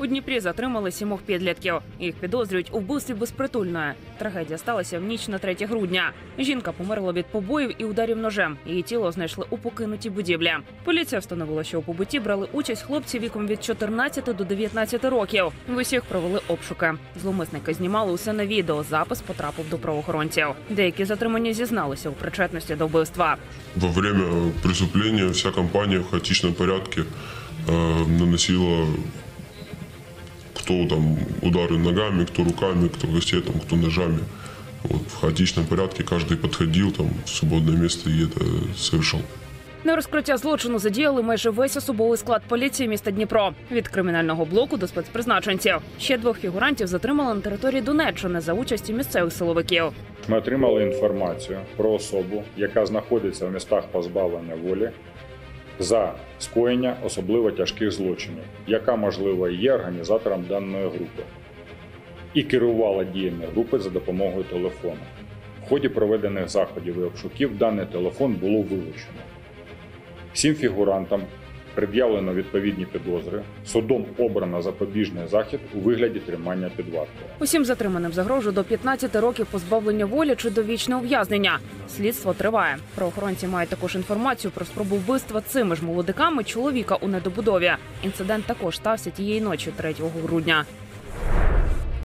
У Дніпрі затримали сімох підлітків. Їх підозрюють у вбивстві безпритульної. Трагедія сталася в ніч на 3 грудня. Жінка померла від побоїв і ударів ножем. Її тіло знайшли у покинутій будівлі. Поліція встановила, що у побитті брали участь хлопці віком від 14 до 19 років. В усіх провели обшуки. Зловмисники знімали усе на відео. Запис потрапив до правоохоронців. Деякі затримані зізналися у причетності до вбивства. Во время преступления вся компания в хаотичном порядке э, наносила кто там удары ногами, кто руками, кто кастетом, кто ножами. Вот, в хаотичном порядке каждый подходил там в свободное место и это совершал. На розкриття злочину задіяли майже весь особовий склад поліції міста Дніпро від кримінального блоку до спецпризначенців. Ще двох фігурантів затримали на території Донеччини за участі місцевих силовиків. Ми отримали інформацію про особу, яка знаходиться в містах позбавлення волі за скоєння особливо тяжких злочинів, яка, можливо, є організатором даної групи, і керувала діями групи за допомогою телефону. В ході проведених заходів і обшуків даний телефон було вилучено. Всім фігурантам пред'явлено відповідні підозри. Судом обрано запобіжний захід у вигляді тримання під вартою. Усім затриманим загрожує до 15 років позбавлення волі чи довічне ув'язнення. Слідство триває. Правоохоронці мають також інформацію про спробу вбивства цими ж молодиками чоловіка у недобудові. Інцидент також стався тієї ночі, 3 грудня.